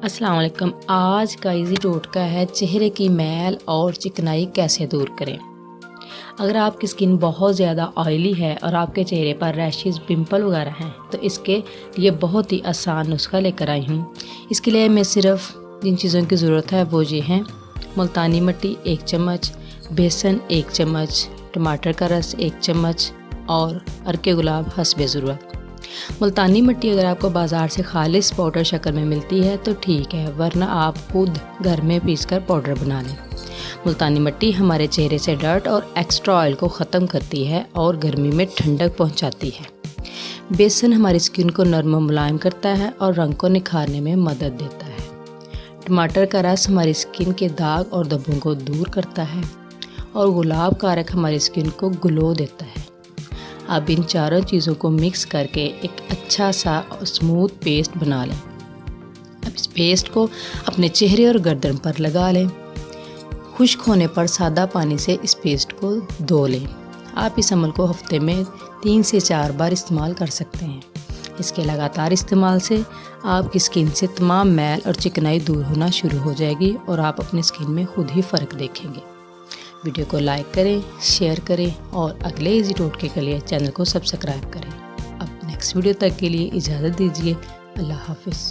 अस्सलाम वालेकुम। आज का इजी टोटका है, चेहरे की मैल और चिकनाई कैसे दूर करें? अगर आपकी स्किन बहुत ज़्यादा ऑयली है और आपके चेहरे पर रैशेज पिंपल वगैरह हैं तो इसके लिए बहुत ही आसान नुस्खा लेकर आई हूँ। इसके लिए मैं सिर्फ़ जिन चीज़ों की ज़रूरत है, वो ये हैं, मुल्तानी मिट्टी एक चम्मच, बेसन एक चम्मच, टमाटर का रस एक चम्मच और अरके गुलाब हसबे ज़रूरत। मुल्तानी मिट्टी अगर आपको बाज़ार से खालिश पाउडर शक्ल में मिलती है तो ठीक है, वरना आप खुद घर में पीस कर पाउडर बना लें। मुल्तानी मिट्टी हमारे चेहरे से डर्ट और एक्स्ट्रा ऑयल को ख़त्म करती है और गर्मी में ठंडक पहुंचाती है। बेसन हमारी स्किन को नरम मुलायम करता है और रंग को निखारने में मदद देता है। टमाटर का रस हमारी स्किन के दाग और धब्बों को दूर करता है और गुलाब का रख हमारी स्किन को ग्लो देता है। अब इन चारों चीज़ों को मिक्स करके एक अच्छा सा स्मूथ पेस्ट बना लें। अब इस पेस्ट को अपने चेहरे और गर्दन पर लगा लें। खुश्क होने पर सादा पानी से इस पेस्ट को धो लें। आप इस अमल को हफ़्ते में तीन से चार बार इस्तेमाल कर सकते हैं। इसके लगातार इस्तेमाल से आपकी स्किन से तमाम मैल और चिकनाई दूर होना शुरू हो जाएगी और आप अपनी स्किन में खुद ही फ़र्क देखेंगे। वीडियो को लाइक करें, शेयर करें और अगले इजी टोटके के लिए चैनल को सब्सक्राइब करें। अब नेक्स्ट वीडियो तक के लिए इजाज़त दीजिए। अल्लाह हाफिज़।